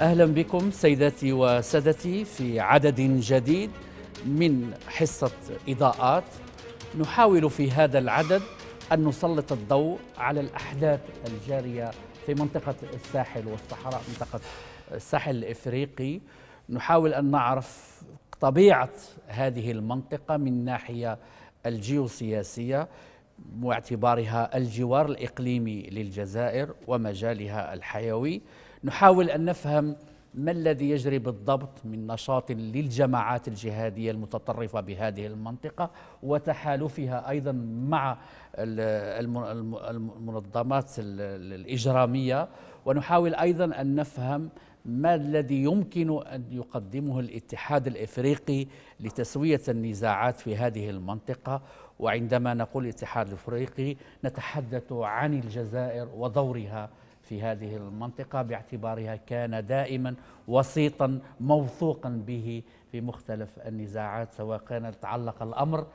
أهلا بكم سيداتي وسادتي في عدد جديد من حصة إضاءات. نحاول في هذا العدد أن نسلط الضوء على الأحداث الجارية في منطقة الساحل والصحراء منطقة الساحل الإفريقي. نحاول أن نعرف طبيعة هذه المنطقة من ناحية الجيوسياسية. واعتبارها الجوار الإقليمي للجزائر ومجالها الحيوي. نحاول أن نفهم ما الذي يجري بالضبط من نشاط للجماعات الجهادية المتطرفة بهذه المنطقة وتحالفها أيضا مع المنظمات الإجرامية. ونحاول أيضا أن نفهم ما الذي يمكن أن يقدمه الاتحاد الإفريقي لتسوية النزاعات في هذه المنطقة. وعندما نقول الاتحاد الأفريقي نتحدث عن الجزائر ودورها في هذه المنطقة. باعتبارها كان دائما وسيطا موثوقا به في مختلف النزاعات سواء كان تعلق الأمر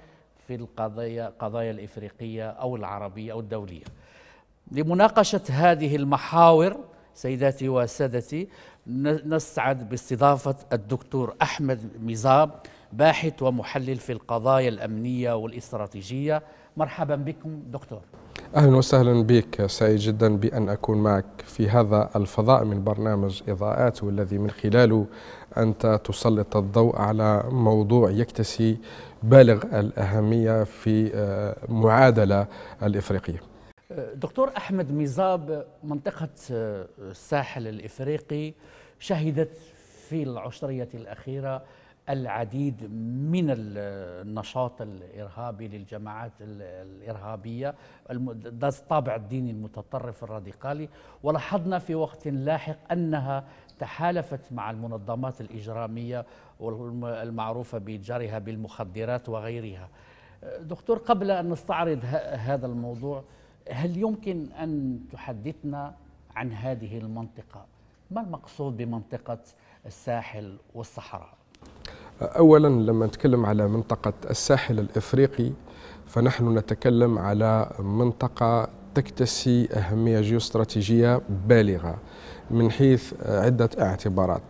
في القضايا قضايا الإفريقية أو العربية أو الدولية. لمناقشة هذه المحاور سيداتي وسادتي نسعد باستضافة الدكتور أحمد ميزاب باحث ومحلل في القضايا الأمنية والاستراتيجية. مرحبا بكم دكتور. أهلا وسهلا بك. سعيد جدا بأن أكون معك في هذا الفضاء من برنامج إضاءات والذي من خلاله أنت تسلط الضوء على موضوع يكتسي بالغ الأهمية في معادلة الإفريقية. دكتور أحمد ميزاب منطقة الساحل الإفريقي شهدت في العشرية الأخيرة العديد من النشاط الإرهابي للجماعات الإرهابية ذات الطابع الديني المتطرف الراديكالي ولاحظنا في وقت لاحق أنها تحالفت مع المنظمات الإجرامية المعروفة باتجارها بالمخدرات وغيرها. دكتور قبل أن نستعرض هذا الموضوع هل يمكن أن تحدثنا عن هذه المنطقة؟ ما المقصود بمنطقة الساحل والصحراء؟ اولا لما نتكلم على منطقة الساحل الإفريقي فنحن نتكلم على منطقة تكتسي أهمية جيوستراتيجية بالغة من حيث عدة اعتبارات.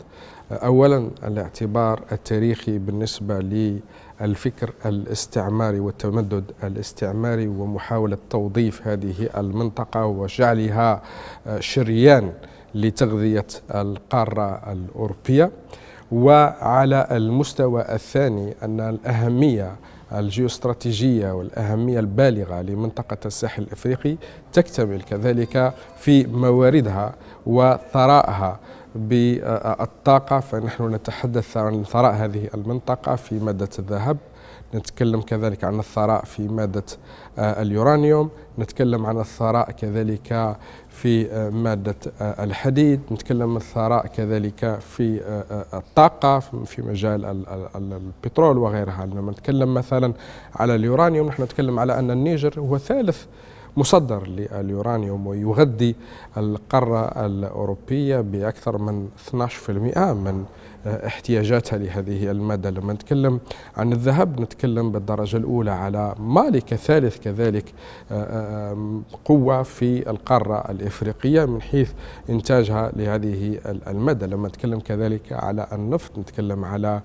اولا الاعتبار التاريخي بالنسبة للفكر الاستعماري والتمدد الاستعماري ومحاولة توظيف هذه المنطقة وجعلها شريان لتغذية القارة الأوروبية. وعلى المستوى الثاني أن الأهمية الجيوستراتيجية والأهمية البالغة لمنطقة الساحل الإفريقي تكتمل كذلك في مواردها وثرائها بالطاقة فنحن نتحدث عن ثراء هذه المنطقة في مادة الذهب. نتكلم كذلك عن الثراء في مادة اليورانيوم نتكلم عن الثراء كذلك في مادة الحديد نتكلم عن الثراء كذلك في الطاقة في مجال البترول وغيرها. لما نتكلم مثلا على اليورانيوم نحن نتكلم على أن النيجر هو ثالث مصدر لليورانيوم ويغذي القارة الأوروبية بأكثر من 12% من احتياجاتها لهذه المادة. لما نتكلم عن الذهب نتكلم بالدرجة الأولى على مالي كثالث كذلك قوة في القارة الإفريقية من حيث إنتاجها لهذه المادة. لما نتكلم كذلك على النفط نتكلم على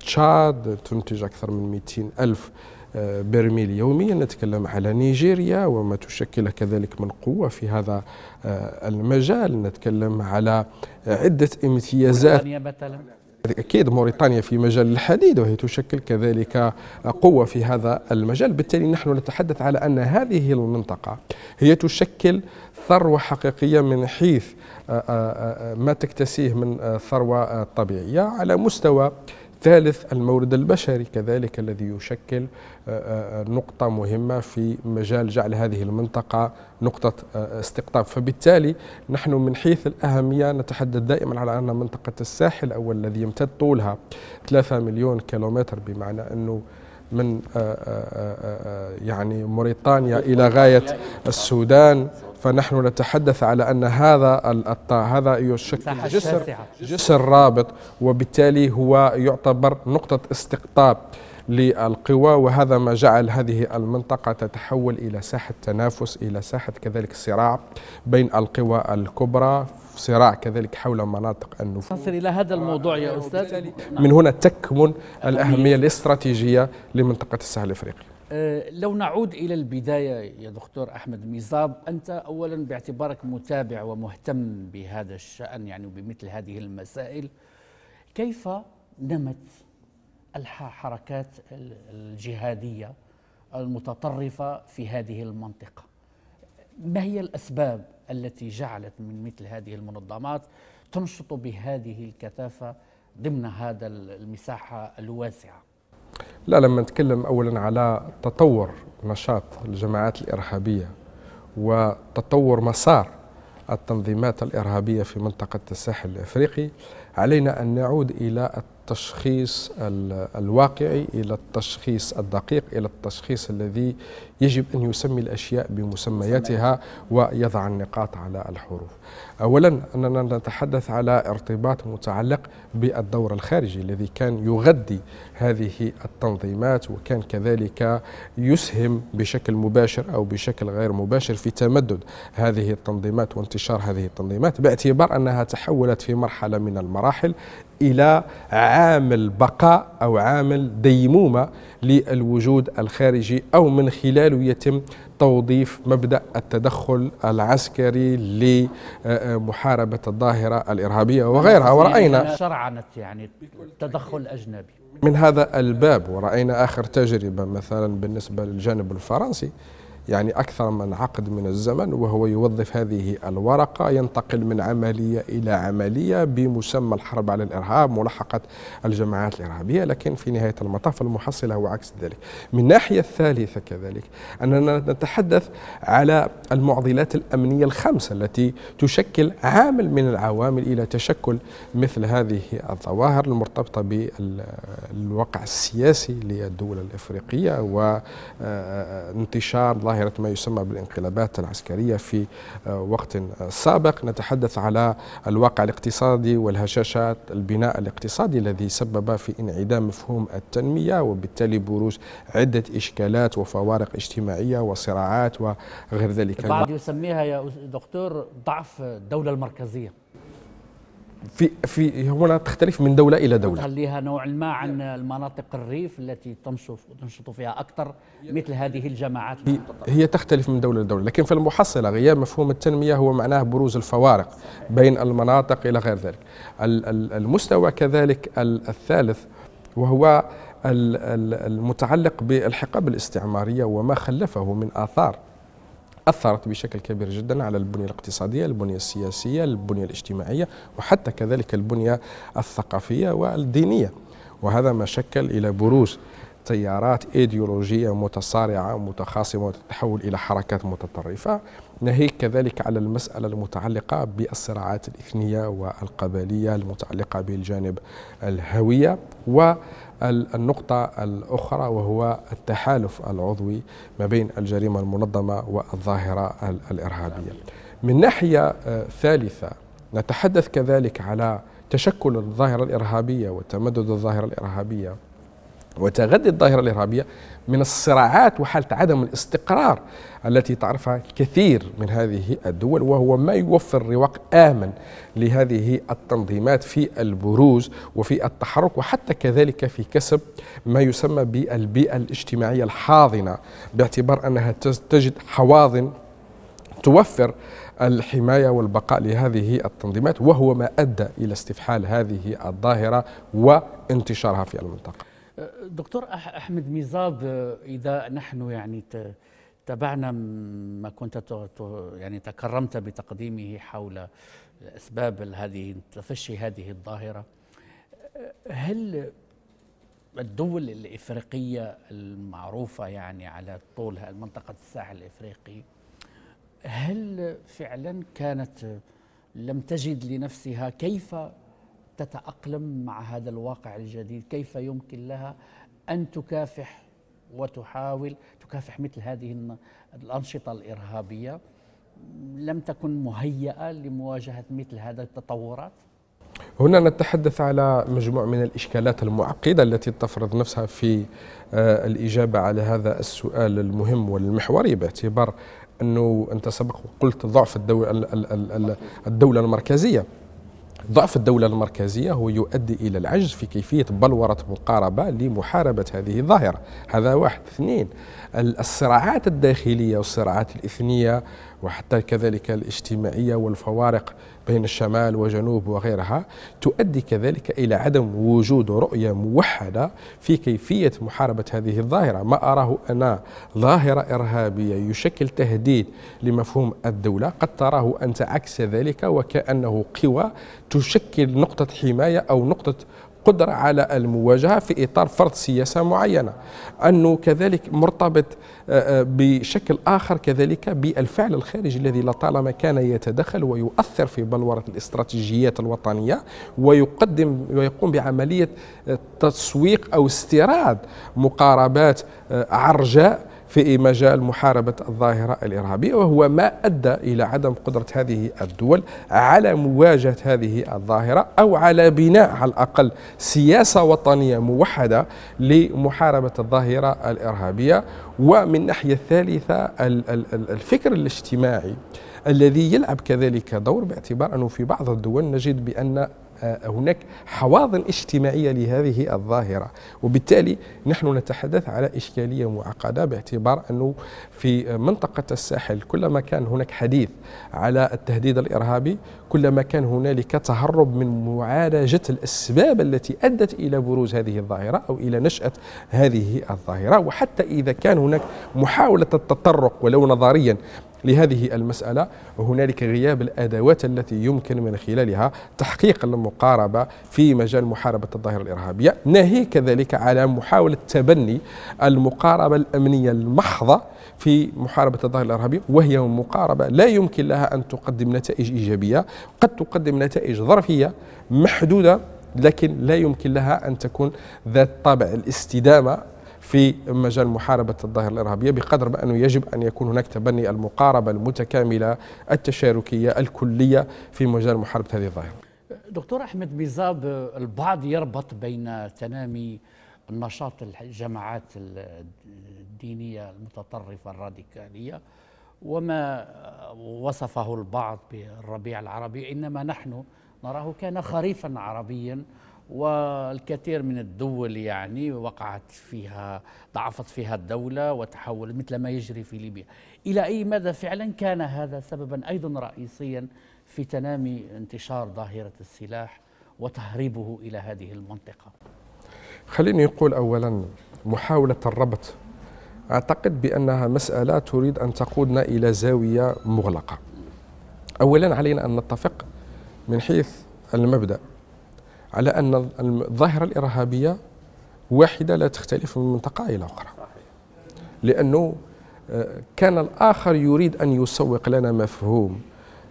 تشاد تنتج أكثر من 200 ألف برميل يوميا. نتكلم على نيجيريا وما تشكل كذلك من قوة في هذا المجال. نتكلم على عدة امتيازات. أكيد موريتانيا في مجال الحديد وهي تشكل كذلك قوة في هذا المجال. بالتالي نحن نتحدث على أن هذه المنطقة هي تشكل ثروة حقيقية من حيث ما تكتسيه من ثروة طبيعية. على مستوى ثالث المورد البشري كذلك الذي يشكل نقطة مهمة في مجال جعل هذه المنطقة نقطة استقطاب. فبالتالي نحن من حيث الأهمية نتحدث دائما على أن منطقة الساحل أو الذي يمتد طولها 3 مليون كيلومتر بمعنى أنه من يعني موريتانيا إلى غاية السودان. فنحن نتحدث على أن هذا هذا يشكل جسر جسر رابط وبالتالي هو يعتبر نقطة استقطاب للقوى وهذا ما جعل هذه المنطقة تتحول إلى ساحة تنافس إلى ساحة كذلك صراع بين القوى الكبرى صراع كذلك حول مناطق النفوذ نصل إلى هذا الموضوع يا أستاذ. من هنا تكمن الأهمية. الاستراتيجية لمنطقة الساحل الإفريقي. أه، لو نعود إلى البداية يا دكتور أحمد ميزاب أنت أولا باعتبارك متابع ومهتم بهذا الشأن يعني بمثل هذه المسائل. كيف نمت الحركات الجهادية المتطرفة في هذه المنطقة؟ ما هي الأسباب التي جعلت من مثل هذه المنظمات تنشط بهذه الكثافة ضمن هذا المساحة الواسعة؟ لا لما نتكلم أولا على تطور نشاط الجماعات الإرهابية وتطور مسار التنظيمات الإرهابية في منطقة الساحل الإفريقي علينا أن نعود إلى التشخيص الواقعي إلى التشخيص الدقيق إلى التشخيص الذي يجب أن يسمي الأشياء بمسمياتها ويضع النقاط على الحروف. اولا أننا نتحدث على ارتباط متعلق بالدور الخارجي الذي كان يغذي هذه التنظيمات وكان كذلك يسهم بشكل مباشر أو بشكل غير مباشر في تمدد هذه التنظيمات وانتشار هذه التنظيمات باعتبار أنها تحولت في مرحلة من المراحل إلى عامل بقاء أو عامل ديمومة للوجود الخارجي أو من خلاله يتم توظيف مبدأ التدخل العسكري لمحاربة الظاهرة الإرهابية وغيرها. ورأينا شرعنت يعني تدخل اجنبي من هذا الباب ورأينا آخر تجربة مثلا بالنسبة للجانب الفرنسي يعني أكثر من عقد من الزمن وهو يوظف هذه الورقة ينتقل من عملية إلى عملية بمسمى الحرب على الإرهاب ملاحقة الجماعات الإرهابية لكن في نهاية المطاف المحصلة هو عكس ذلك. من الناحية الثالثة كذلك أننا نتحدث على المعضلات الأمنية الخمسة التي تشكل عامل من العوامل إلى تشكل مثل هذه الظواهر المرتبطة بالواقع السياسي للدول الإفريقية وانتشار ظاهرة ما يسمى بالانقلابات العسكرية في آه، وقت سابق. نتحدث على الواقع الاقتصادي والهشاشات البناء الاقتصادي الذي سبب في انعدام مفهوم التنمية وبالتالي بروز عدة إشكالات وفوارق اجتماعية وصراعات وغير ذلك. البعض يسميها يا دكتور ضعف الدولة المركزية. في في هنا تختلف من دولة إلى دولة. خليها نوعا ما عن المناطق الريف التي تنشط تنشط فيها أكثر مثل هذه الجماعات. هي, هي تختلف من دولة لدوله لكن في المحصلة غياب مفهوم التنمية هو معناه بروز الفوارق بين المناطق إلى غير ذلك. المستوى كذلك الثالث وهو المتعلق بالحقب الاستعمارية وما خلفه من آثار أثرت بشكل كبير جدا على البنية الاقتصادية البنية السياسية البنية الاجتماعية وحتى كذلك البنية الثقافية والدينية. وهذا ما شكل إلى بروز تيارات إيديولوجية متصارعة متخاصمة وتتحول إلى حركات متطرفة. ناهيك كذلك على المسألة المتعلقة بالصراعات الإثنية والقبليه المتعلقة بالجانب الهوية. و النقطة الأخرى وهو التحالف العضوي ما بين الجريمة المنظمة والظاهرة الإرهابية. من ناحية آه، ثالثة نتحدث كذلك على تشكل الظاهرة الإرهابية وتمدد الظاهرة الإرهابية وتغذي الظاهرة الإرهابية من الصراعات وحالة عدم الاستقرار التي تعرفها كثير من هذه الدول وهو ما يوفر رواق آمن لهذه التنظيمات في البروز وفي التحرك وحتى كذلك في كسب ما يسمى بالبيئة الاجتماعية الحاضنة باعتبار أنها تجد حواضن توفر الحماية والبقاء لهذه التنظيمات وهو ما أدى إلى استفحال هذه الظاهرة وانتشارها في المنطقة. دكتور أحمد ميزاب إذا نحن يعني تابعنا ما كنت يعني تكرمت بتقديمه حول أسباب هذه تفشي هذه الظاهرة هل الدول الإفريقية المعروفة يعني على طول منطقة الساحل الإفريقي هل فعلا كانت لم تجد لنفسها كيف تتأقلم مع هذا الواقع الجديد؟ كيف يمكن لها أن تكافح وتحاول تكافح مثل هذه الأنشطة الإرهابية؟ لم تكن مهيئة لمواجهة مثل هذه التطورات؟ هنا نتحدث على مجموعة من الإشكالات المعقدة التي تفرض نفسها في آه، الإجابة على هذا السؤال المهم والمحوري باعتبار أنه أنت سبق وقلت ضعف الدولة, الدولة المركزية. ضعف الدولة المركزية هو يؤدي إلى العجز في كيفية بلورة مقاربة لمحاربة هذه الظاهرة. هذا واحد. اثنين الصراعات الداخلية والصراعات الإثنية وحتى كذلك الاجتماعية والفوارق بين الشمال وجنوب وغيرها تؤدي كذلك إلى عدم وجود رؤية موحدة في كيفية محاربة هذه الظاهرة. ما أراه أنا ظاهرة إرهابية يشكل تهديد لمفهوم الدولة قد تراه أنت عكس ذلك وكأنه قوى تشكل نقطة حماية أو نقطة قدرة على المواجهة في إطار فرض سياسة معينة. أنه كذلك مرتبط آه، آه، بشكل آخر كذلك بالفعل الخارجي الذي لطالما كان يتدخل ويؤثر في بلورة الاستراتيجيات الوطنية ويقدم ويقوم بعملية آه، تسويق أو استيراد مقاربات عرجاء في مجال محاربة الظاهرة الإرهابية وهو ما أدى إلى عدم قدرة هذه الدول على مواجهة هذه الظاهرة أو على بناء على الأقل سياسة وطنية موحدة لمحاربة الظاهرة الإرهابية. ومن ناحية ثالثة الفكر الاجتماعي الذي يلعب كذلك دور باعتبار أنه في بعض الدول نجد بأن هناك حواضن اجتماعية لهذه الظاهرة. وبالتالي نحن نتحدث على إشكالية معقدة باعتبار أنه في منطقة الساحل كلما كان هناك حديث على التهديد الإرهابي كلما كان هنالك تهرب من معالجة الأسباب التي أدت إلى بروز هذه الظاهرة أو إلى نشأة هذه الظاهرة. وحتى إذا كان هناك محاولة التطرق ولو نظريا لهذه المسألة هنالك غياب الأدوات التي يمكن من خلالها تحقيق المقاربة في مجال محاربة الظاهرة الإرهابية. ناهيك كذلك على محاولة تبني المقاربة الأمنية المحضة في محاربة الظاهرة الإرهابية وهي مقاربة لا يمكن لها أن تقدم نتائج إيجابية. قد تقدم نتائج ظرفية محدودة لكن لا يمكن لها أن تكون ذات طابع الاستدامة في مجال محاربة الظاهرة الإرهابية بقدر ما أنه يجب أن يكون هناك تبني المقاربة المتكاملة التشاركية الكلية في مجال محاربة هذه الظاهرة. دكتور أحمد ميزاب البعض يربط بين تنامي النشاط الجماعات الدينية المتطرفة الراديكالية وما وصفه البعض بالربيع العربي إنما نحن نراه كان خريفا عربيا والكثير من الدول يعني وقعت فيها ضعفت فيها الدولة وتحول مثل ما يجري في ليبيا. إلى أي مدى فعلا كان هذا سببا أيضا رئيسيا في تنامي انتشار ظاهرة السلاح وتهريبه إلى هذه المنطقة؟ خليني أقول أولا محاولة الربط. أعتقد بأنها مسألة تريد أن تقودنا إلى زاوية مغلقة. أولا علينا أن نتفق من حيث المبدأ. على أن الظاهرة الإرهابية واحدة لا تختلف من منطقة إلى أخرى. لأنه آه، كان الآخر يريد أن يسوق لنا مفهوم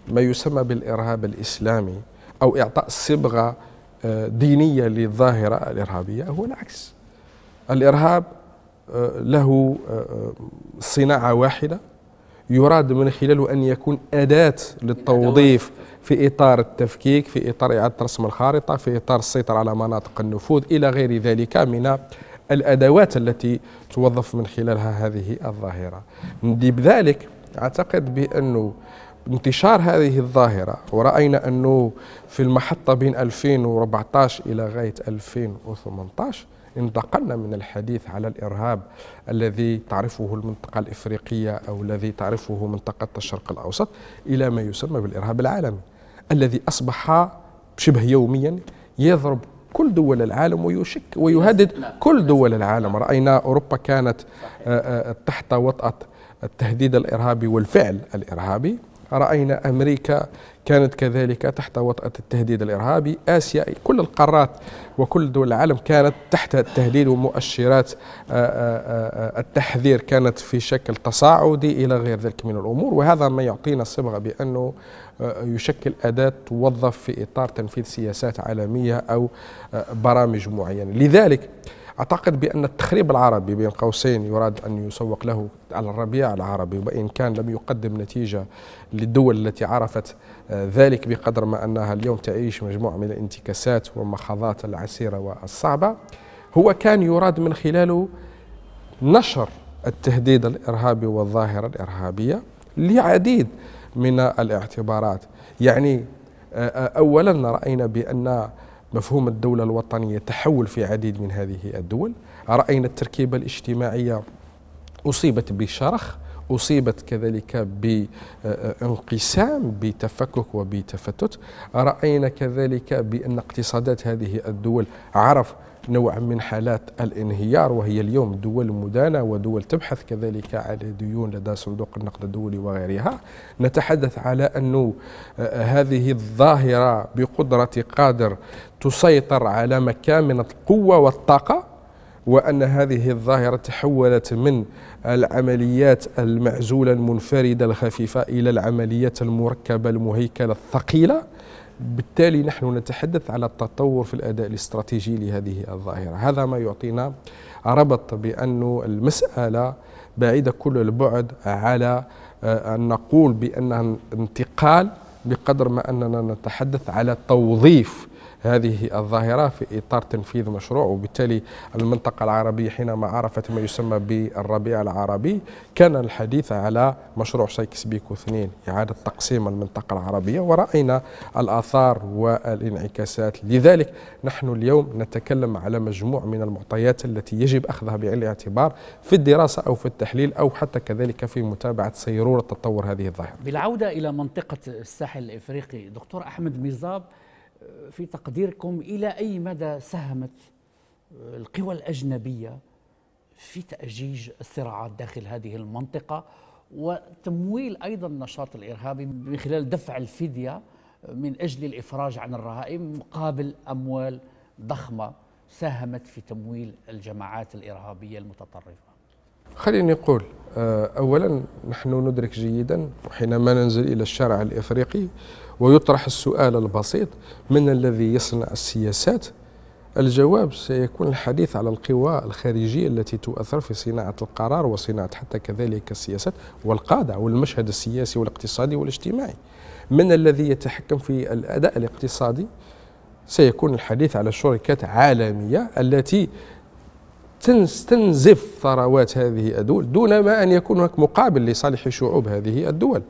ما يسمى بالإرهاب الإسلامي أو إعطاء صبغة آه، دينية للظاهرة الإرهابية هو العكس. الإرهاب آه، له صناعة واحدة يراد من خلاله أن يكون أداة للتوظيف في إطار التفكيك في إطار إعادة رسم الخارطة في إطار السيطرة على مناطق النفوذ إلى غير ذلك من الأدوات التي توظف من خلالها هذه الظاهرة. بذلك أعتقد بأنه انتشار هذه الظاهرة ورأينا أنه في المحطة بين 2014 إلى غاية 2018 انتقلنا من الحديث على الإرهاب الذي تعرفه المنطقة الإفريقية أو الذي تعرفه منطقة الشرق الأوسط إلى ما يسمى بالإرهاب العالمي الذي أصبح شبه يوميا يضرب كل دول العالم ويشك ويهدد كل دول العالم. رأينا أوروبا كانت آه، آه، تحت وطأة التهديد الإرهابي والفعل الإرهابي. رأينا أمريكا كانت كذلك تحت وطأة التهديد الإرهابي آسيا كل القارات وكل دول العالم كانت تحت التهديد ومؤشرات آه، آه، آه، التحذير كانت في شكل تصاعدي إلى غير ذلك من الأمور. وهذا ما يعطينا صبغة بأنه يشكل أداة توظف في إطار تنفيذ سياسات عالمية أو برامج معينة. لذلك أعتقد بأن التخريب العربي بين قوسين يراد أن يسوق له على الربيع العربي وإن كان لم يقدم نتيجة للدول التي عرفت آه، ذلك بقدر ما أنها اليوم تعيش مجموعة من الانتكاسات والمخاضات العسيرة والصعبة. هو كان يراد من خلاله نشر التهديد الإرهابي والظاهرة الإرهابية لعديد من الاعتبارات. يعني آه، آه، أولا رأينا بأن مفهوم الدولة الوطنية تحول في عديد من هذه الدول. رأينا التركيبة الاجتماعية أصيبت بشرخ أصيبت كذلك بانقسام بتفكك وبتفتت. رأينا كذلك بأن اقتصادات هذه الدول عرف نوع من حالات الانهيار وهي اليوم دول مدانة ودول تبحث كذلك على ديون لدى صندوق النقد الدولي وغيرها. نتحدث على أن آه، هذه الظاهرة بقدرة قادر تسيطر على مكامن القوة والطاقة وأن هذه الظاهرة تحولت من العمليات المعزولة المنفردة الخفيفة إلى العمليات المركبة المهيكلة الثقيلة. بالتالي نحن نتحدث على التطور في الأداء الاستراتيجي لهذه الظاهرة. هذا ما يعطينا ربط بأن المسألة بعيدة كل البعد على آه، أن نقول بأنها انتقال بقدر ما أننا نتحدث على توظيف هذه الظاهرة في إطار تنفيذ مشروع وبالتالي المنطقة العربية حينما عرفت ما يسمى بالربيع العربي كان الحديث على مشروع سايكس بيكو اثنين إعادة تقسيم المنطقة العربية ورأينا الآثار والانعكاسات. لذلك نحن اليوم نتكلم على مجموع من المعطيات التي يجب أخذها بعين الاعتبار في الدراسة أو في التحليل أو حتى كذلك في متابعة سيرورة تطور هذه الظاهرة. بالعودة إلى منطقة الساحل الإفريقي دكتور أحمد ميزاب في تقديركم إلى أي مدى ساهمت القوى الأجنبية في تأجيج الصراعات داخل هذه المنطقة وتمويل أيضا النشاط الإرهابي من خلال دفع الفدية من أجل الإفراج عن الرهائن مقابل أموال ضخمة ساهمت في تمويل الجماعات الإرهابية المتطرفة. خليني أقول آه، أولا نحن ندرك جيدا وحينما ننزل إلى الشارع الإفريقي ويطرح السؤال البسيط من الذي يصنع السياسات؟ الجواب سيكون الحديث على القوى الخارجية التي تؤثر في صناعة القرار وصناعة حتى كذلك السياسات والقادة والمشهد السياسي والاقتصادي والاجتماعي. من الذي يتحكم في الأداء الاقتصادي؟ سيكون الحديث على شركات عالمية التي تنزف ثروات هذه الدول دون ما أن يكون هناك مقابل لصالح شعوب هذه الدول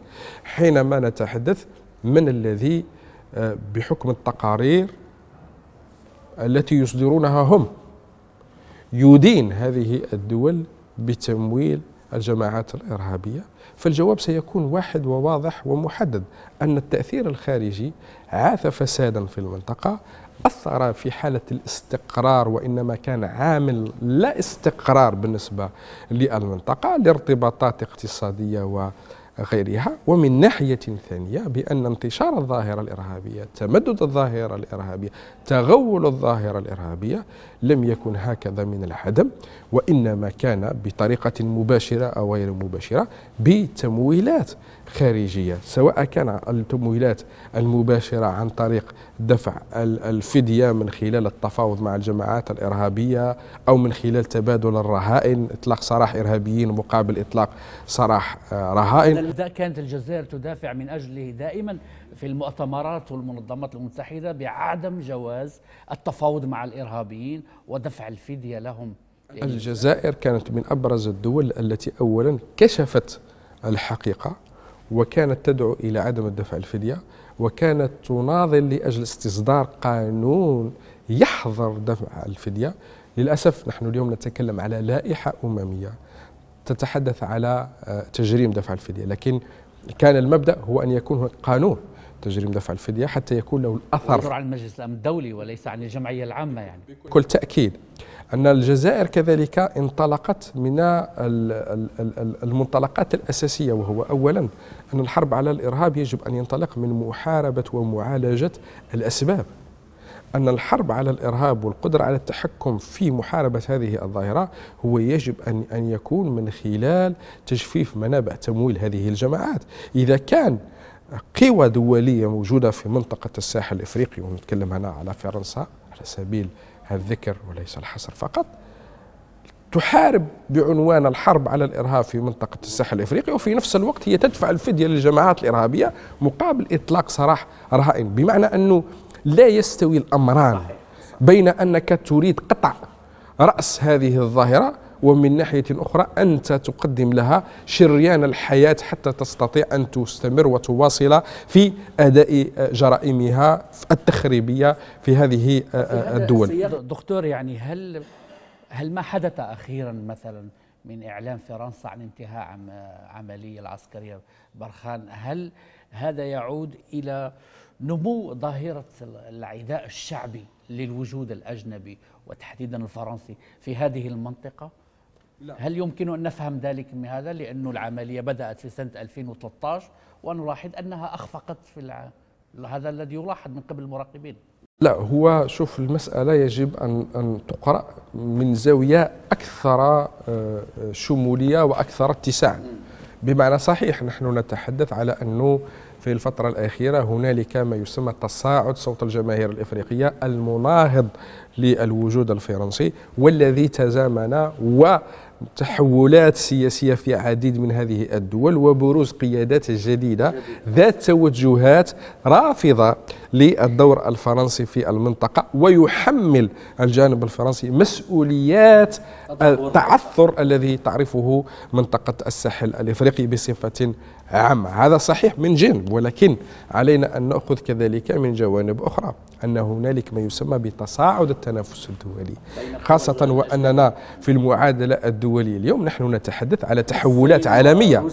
حينما نتحدث من الذي آه، بحكم التقارير التي يصدرونها هم يدين هذه الدول بتمويل الجماعات الإرهابية. فالجواب سيكون واحد وواضح ومحدد أن التأثير الخارجي عاث فسادا في المنطقة أثر في حالة الاستقرار وإنما كان عامل لا استقرار بالنسبة للمنطقة لارتباطات اقتصادية و غيرها ومن ناحية ثانية بأن انتشار الظاهرة الإرهابية تمدد الظاهرة الإرهابية تغول الظاهرة الإرهابية لم يكن هكذا من العدم وإنما كان بطريقة مباشرة أو غير مباشرة بتمويلات خارجية سواء كان التمويلات المباشرة عن طريق دفع الفدية من خلال التفاوض مع الجماعات الإرهابية أو من خلال تبادل الرهائن إطلاق سراح إرهابيين مقابل إطلاق سراح آه، رهائن. كانت الجزائر تدافع من أجله دائما في المؤتمرات والمنظمات المتحدة بعدم جواز التفاوض مع الإرهابيين ودفع الفدية لهم. الجزائر كانت من أبرز الدول التي أولا كشفت الحقيقة وكانت تدعو إلى عدم الدفع الفدية وكانت تناضل لأجل استصدار قانون يحظر دفع الفدية. للأسف نحن اليوم نتكلم على لائحة أممية تتحدث على آه، تجريم دفع الفدية لكن كان المبدأ هو أن يكون قانون تجريم دفع الفدية حتى يكون له الأثر عن مجلس الأمن الدولي وليس عن الجمعية العامة يعني. بكل تأكيد أن الجزائر كذلك انطلقت من المنطلقات الأساسية وهو أولا أن الحرب على الإرهاب يجب أن ينطلق من محاربة ومعالجة الأسباب. أن الحرب على الإرهاب والقدرة على التحكم في محاربة هذه الظاهرة هو يجب أن أن يكون من خلال تجفيف منابع تمويل هذه الجماعات. إذا كان قوى دولية موجودة في منطقة الساحل الإفريقي ونتكلم هنا على فرنسا على سبيل الذكر وليس الحصر فقط تحارب بعنوان الحرب على الإرهاب في منطقة الساحل الإفريقي وفي نفس الوقت هي تدفع الفدية للجماعات الإرهابية مقابل إطلاق سراح رهائن بمعنى أنه لا يستوي الأمران بين أنك تريد قطع رأس هذه الظاهرة ومن ناحية أخرى أنت تقدم لها شريان الحياة حتى تستطيع أن تستمر وتواصل في أداء جرائمها التخريبية في هذه الدول دكتور يعني هل هل ما حدث أخيرا مثلا من إعلان فرنسا عن انتهاء عملية العسكرية برخان هل هذا يعود إلى نمو ظاهرة العداء الشعبي للوجود الأجنبي وتحديدا الفرنسي في هذه المنطقة؟ لا. هل يمكن أن نفهم ذلك من هذا؟ لأن العملية بدأت في سنة 2013 ونلاحظ أنها أخفقت في الع... هذا الذي يلاحظ من قبل المراقبين. لا هو شوف المسألة يجب أن أن تقرأ من زاوية أكثر آه، شمولية وأكثر اتساعا بمعنى صحيح نحن نتحدث على أنه في الفترة الأخيرة هنالك ما يسمى تصاعد صوت الجماهير الإفريقية المناهض للوجود الفرنسي والذي تزامن و تحولات سياسية في عديد من هذه الدول وبروز قيادات جديدة ذات توجهات رافضة للدور الفرنسي في المنطقة ويحمل الجانب الفرنسي مسؤوليات التعثر الذي تعرفه منطقة الساحل الإفريقي بصفة عامة هذا صحيح من جانب ولكن علينا أن نأخذ كذلك من جوانب أخرى أن هنالك ما يسمى بتصاعد التنافس الدولي خاصة وأننا في المعادلة الدولية. اليوم نحن نتحدث على تحولات عالمية.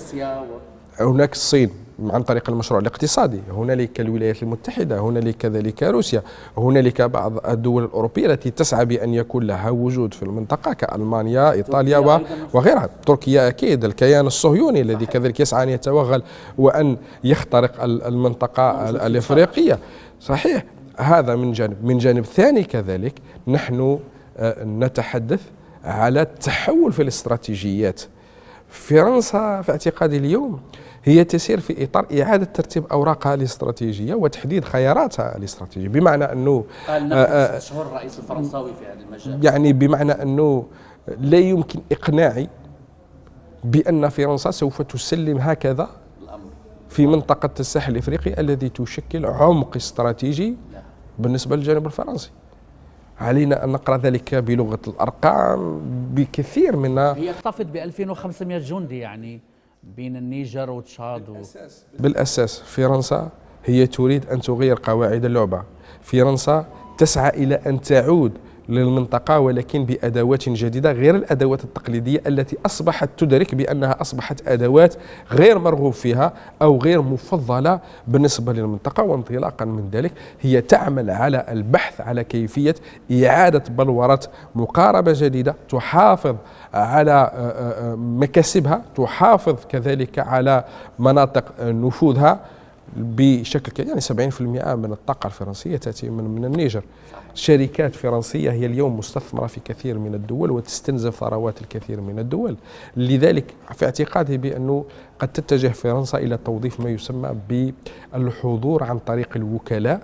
هناك الصين عن طريق المشروع الاقتصادي. هنالك الولايات المتحدة هنالك كذلك روسيا هنالك بعض الدول الأوروبية التي تسعى بأن يكون لها وجود في المنطقة كألمانيا إيطاليا وغيرها. تركيا أكيد الكيان الصهيوني الذي كذلك يسعى أن يتوغل وأن يخترق المنطقة الإفريقية. صحيح. هذا من جانب. من جانب ثاني كذلك نحن آه، نتحدث على التحول في الاستراتيجيات. فرنسا في اعتقادي اليوم هي تسير في إطار إعادة ترتيب أوراقها الاستراتيجية وتحديد خياراتها الاستراتيجية بمعنى أنه قال نفس آه، شهور الرئيس الفرنساوي في هذا المجال. يعني بمعنى أنه لا يمكن إقناعي بأن فرنسا سوف تسلم هكذا في منطقة الساحل الإفريقي الذي تشكل عمق استراتيجي بالنسبة للجانب الفرنسي. علينا أن نقرأ ذلك بلغة الأرقام بكثير منها هي اكتفت ب 2500 جندي يعني بين النيجر وتشاد بالأساس, بالأساس فرنسا هي تريد أن تغير قواعد اللعبة. فرنسا تسعى إلى أن تعود للمنطقة ولكن بأدوات جديدة غير الأدوات التقليدية التي أصبحت تدرك بأنها أصبحت أدوات غير مرغوب فيها أو غير مفضلة بالنسبة للمنطقة. وانطلاقا من ذلك هي تعمل على البحث على كيفية إعادة بلورة مقاربة جديدة تحافظ على آه، آه، آه، مكاسبها تحافظ كذلك على مناطق نفوذها بشكل يعني 70% من الطاقة الفرنسية تأتي من, من النيجر. شركات فرنسية هي اليوم مستثمرة في كثير من الدول وتستنزف ثروات الكثير من الدول. لذلك في اعتقادي بأنه قد تتجه فرنسا إلى توظيف ما يسمى بالحضور عن طريق الوكلاء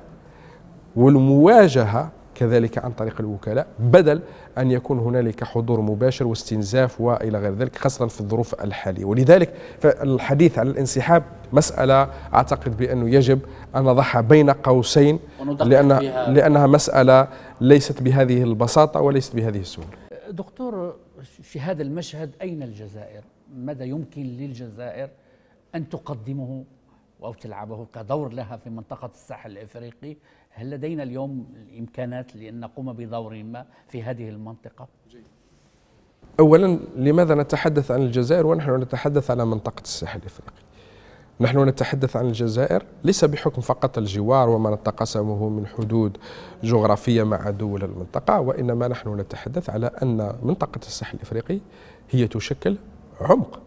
والمواجهة كذلك عن طريق الوكلاء بدل أن يكون هنالك حضور مباشر واستنزاف وإلى غير ذلك خاصة في الظروف الحالية. ولذلك فالحديث عن الانسحاب مسألة أعتقد بأنه يجب أن نضعها بين قوسين لأن لأنها مسألة ليست بهذه البساطة وليست بهذه السهولة. دكتور في هذا المشهد أين الجزائر؟ ماذا يمكن للجزائر أن تقدمه أو تلعبه كدور لها في منطقة الساحل الإفريقي؟ هل لدينا اليوم الإمكانات لأن نقوم بدور ما في هذه المنطقة؟ أولا لماذا نتحدث عن الجزائر ونحن نتحدث على منطقة الساحل الإفريقي؟ نحن نتحدث عن الجزائر ليس بحكم فقط الجوار وما نتقاسمه من حدود جغرافية مع دول المنطقة وإنما نحن نتحدث على أن منطقة الساحل الإفريقي هي تشكل عمق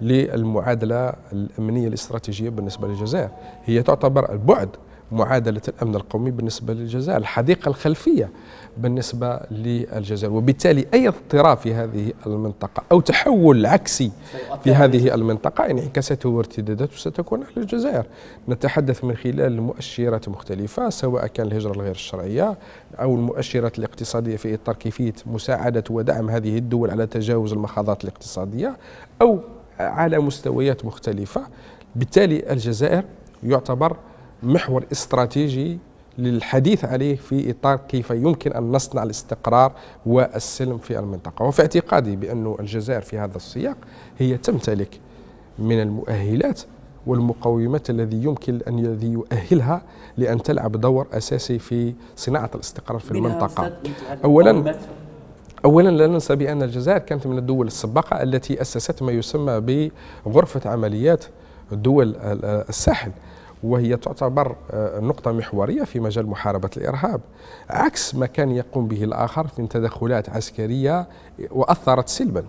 للمعادلة الأمنية الاستراتيجية بالنسبة للجزائر. هي تعتبر البعد معادلة الأمن القومي بالنسبة للجزائر الحديقة الخلفية بالنسبة للجزائر. وبالتالي أي اضطراب في هذه المنطقة أو تحول عكسي في هذه المنطقة انعكاساته وارتداداته ستكون على الجزائر. نتحدث من خلال مؤشرات مختلفة سواء كان الهجرة الغير الشرعية أو المؤشرات الاقتصادية في إطار كيفية مساعدة ودعم هذه الدول على تجاوز المخاضات الاقتصادية أو على مستويات مختلفة. بالتالي الجزائر يعتبر محور استراتيجي للحديث عليه في إطار كيف يمكن أن نصنع الاستقرار والسلم في المنطقة. وفي اعتقادي بأن الجزائر في هذا السياق هي تمتلك من المؤهلات والمقومات الذي يمكن أن الذي يؤهلها لأن تلعب دور أساسي في صناعة الاستقرار في المنطقة. أولا اولا لا ننسى بأن الجزائر كانت من الدول السباقة التي أسست ما يسمى بغرفة عمليات دول الساحل. وهي تعتبر آه، نقطة محورية في مجال محاربة الإرهاب. عكس ما كان يقوم به الآخر من تدخلات عسكرية وأثرت سلبا.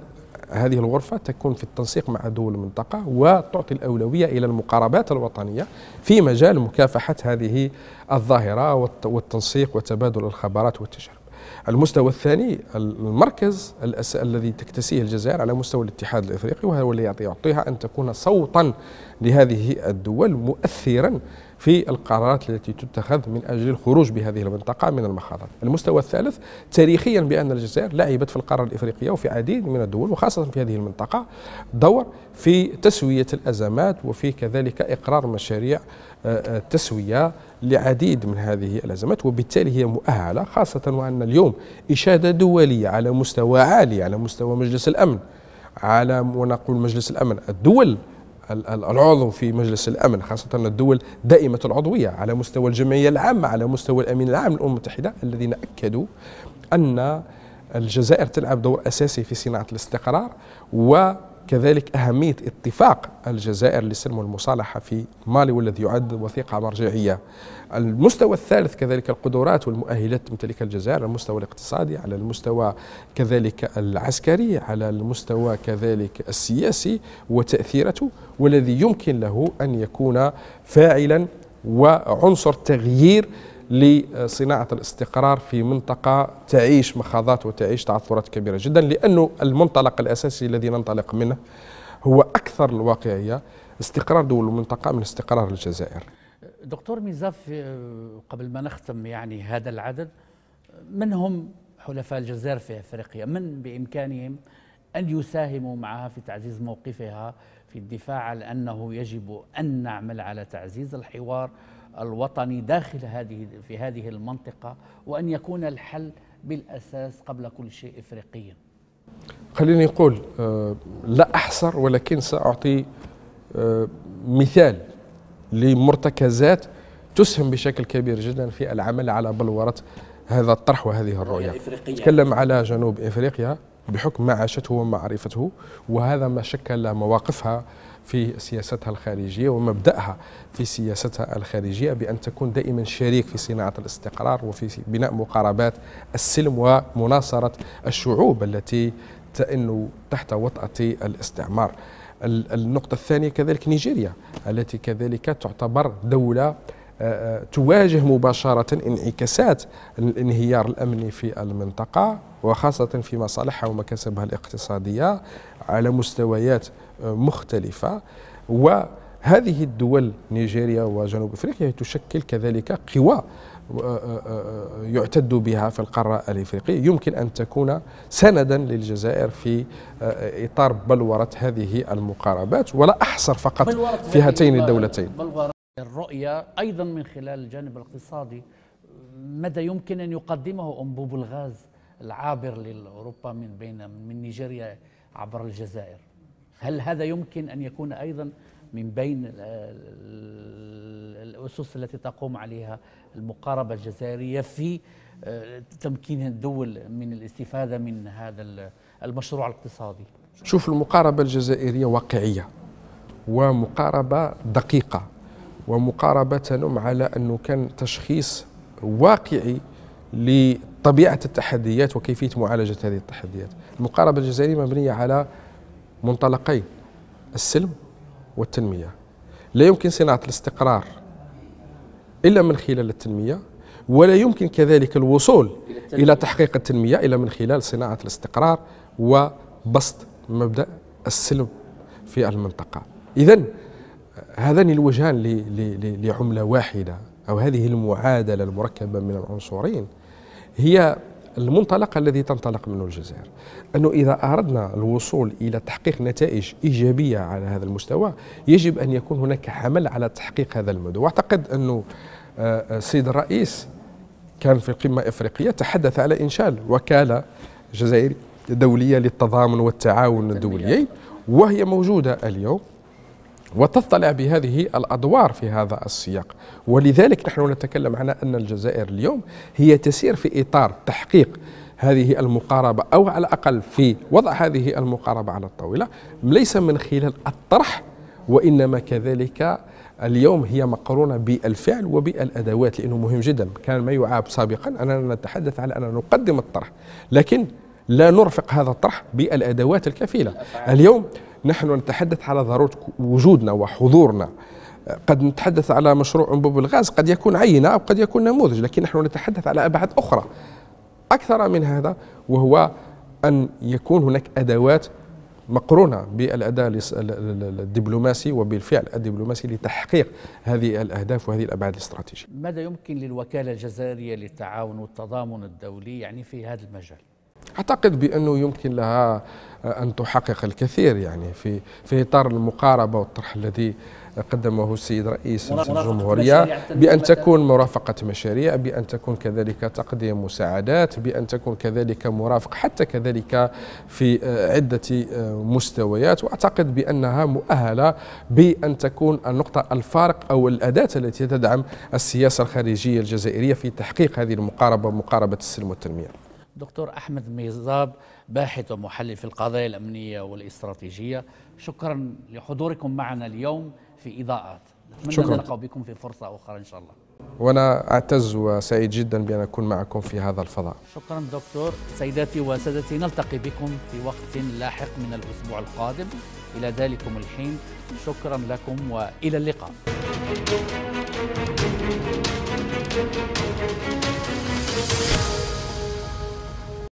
هذه الغرفة تكون في التنسيق مع دول المنطقة وتعطي الأولوية إلى المقاربات الوطنية في مجال مكافحة هذه الظاهرة والتنسيق وتبادل الخبرات والتجارب المستوى الثاني المركز الأس... الذي تكتسيه الجزائر على مستوى الاتحاد الإفريقي وهو الذي يعطيها أن تكون صوتا لهذه الدول مؤثرا في القرارات التي تتخذ من أجل الخروج بهذه المنطقة من المخاضات. المستوى الثالث تاريخيا بأن الجزائر لعبت في القارة الإفريقية وفي عديد من الدول وخاصة في هذه المنطقة دور في تسوية الأزمات وفي كذلك إقرار مشاريع آه، آه، تسوية لعديد من هذه الأزمات وبالتالي هي مؤهلة خاصة وأن اليوم إشادة دولية على مستوى عالي على مستوى مجلس الأمن على ونقول مجلس الأمن الدول العضو في مجلس الأمن خاصة الدول دائمة العضوية على مستوى الجمعية العامة على مستوى الأمين العام للأمم المتحدة الذين أكدوا أن الجزائر تلعب دور أساسي في صناعة الاستقرار و كذلك أهمية اتفاق الجزائر للسلم والمصالحة في مالي والذي يعد وثيقة مرجعية. المستوى الثالث كذلك القدرات والمؤهلات تمتلكها الجزائر على المستوى الاقتصادي على المستوى كذلك العسكري على المستوى كذلك السياسي وتأثيرته والذي يمكن له أن يكون فاعلا وعنصر تغيير لصناعة الاستقرار في منطقة تعيش مخاضات وتعيش تعثرات كبيرة جدا لأنه المنطلق الأساسي الذي ننطلق منه هو أكثر الواقعية استقرار دول المنطقة من استقرار الجزائر. دكتور ميزاف قبل ما نختم يعني هذا العدد من هم حلفاء الجزائر في أفريقيا؟ من بإمكانهم أن يساهموا معها في تعزيز موقفها في الدفاع عن أنه يجب أن نعمل على تعزيز الحوار الوطني داخل هذه في هذه المنطقة وأن يكون الحل بالأساس قبل كل شيء إفريقيا. خليني أقول آه، لا أحصر ولكن سأعطي آه، مثال لمرتكزات تسهم بشكل كبير جدا في العمل على بلورة هذا الطرح وهذه الرؤية. تكلم على جنوب إفريقيا بحكم ما عاشته ومعرفته وهذا ما شكل مواقفها في سياستها الخارجية ومبدأها في سياستها الخارجية بأن تكون دائما شريك في صناعة الاستقرار وفي بناء مقاربات السلم ومناصرة الشعوب التي تئن تحت وطأة الاستعمار. النقطة الثانية كذلك نيجيريا التي كذلك تعتبر دولة تواجه مباشرة انعكاسات الانهيار الأمني في المنطقة وخاصة في مصالحها ومكاسبها الاقتصادية على مستويات آه، مختلفة. وهذه الدول نيجيريا وجنوب إفريقيا تشكل كذلك قوى يعتد بها في القارة الإفريقية. يمكن أن تكون سندا للجزائر في إطار بلورة هذه المقاربات ولا أحصر فقط في هاتين الدولتين. الرؤية أيضا من خلال الجانب الاقتصادي مدى يمكن أن يقدمه أنبوب الغاز العابر لأوروبا من بين من نيجيريا عبر الجزائر؟ هل هذا يمكن أن يكون أيضا من بين الأسس التي تقوم عليها المقاربة الجزائرية في آه، تمكين الدول من الاستفادة من هذا المشروع الاقتصادي؟ شوف المقاربة الجزائرية واقعية ومقاربة دقيقة. ومقاربة تنم على أنه كان تشخيص واقعي لطبيعة التحديات وكيفية معالجة هذه التحديات. المقاربة الجزائرية مبنية على منطلقين السلم والتنمية. لا يمكن صناعة الاستقرار إلا من خلال التنمية ولا يمكن كذلك الوصول إلى تحقيق التنمية إلا من خلال صناعة الاستقرار وبسط مبدأ السلم في المنطقة. إذا هذان الوجهان لعملة واحدة أو هذه المعادلة المركبة من العنصرين هي المنطلق الذي تنطلق منه الجزائر. أنه إذا أردنا الوصول إلى تحقيق نتائج إيجابية على هذا المستوى يجب أن يكون هناك عمل على تحقيق هذا المدى. وأعتقد أنه آه، آه، السيد الرئيس كان في قمة إفريقية تحدث على إنشاء وكالة جزائرية دولية للتضامن والتعاون الدوليين وهي موجودة اليوم. وتطلع بهذه الأدوار في هذا السياق. ولذلك نحن نتكلم عن أن الجزائر اليوم هي تسير في إطار تحقيق هذه المقاربة أو على الأقل في وضع هذه المقاربة على الطاولة ليس من خلال الطرح وإنما كذلك اليوم هي مقرونة بالفعل وبالأدوات لأنه مهم جدا. كان ما يعاب سابقا أننا نتحدث على اننا نقدم الطرح لكن لا نرفق هذا الطرح بالأدوات الكفيلة. اليوم نحن نتحدث على ضرورة وجودنا وحضورنا قد نتحدث على مشروع انبوب الغاز قد يكون عينة أو قد يكون نموذج لكن نحن نتحدث على أبعاد أخرى أكثر من هذا وهو أن يكون هناك أدوات مقرونة بالاداء الدبلوماسي وبالفعل الدبلوماسي لتحقيق هذه الأهداف وهذه الأبعاد الاستراتيجية. ماذا يمكن للوكالة الجزائرية للتعاون والتضامن الدولي يعني في هذا المجال؟ أعتقد بأنه يمكن لها أن تحقق الكثير يعني في في إطار المقاربة والطرح الذي قدمه السيد رئيس الجمهورية بأن تكون مرافقة مشاريع بأن تكون كذلك تقديم مساعدات بأن تكون كذلك مرافق حتى كذلك في عدة مستويات. وأعتقد بأنها مؤهلة بأن تكون النقطة الفارق أو الأداة التي تدعم السياسة الخارجية الجزائرية في تحقيق هذه المقاربة مقاربة السلم والتنمية. دكتور أحمد ميزاب باحث ومحلل في القضايا الأمنية والاستراتيجية. شكرا لحضوركم معنا اليوم في إضاءات. نتمنى نلقى بكم في فرصة أخرى إن شاء الله. وأنا أعتز وسعيد جدا بأن أكون معكم في هذا الفضاء. شكرا دكتور. سيداتي وسادتي نلتقي بكم في وقت لاحق من الأسبوع القادم. إلى ذلكم الحين. شكرا لكم وإلى اللقاء.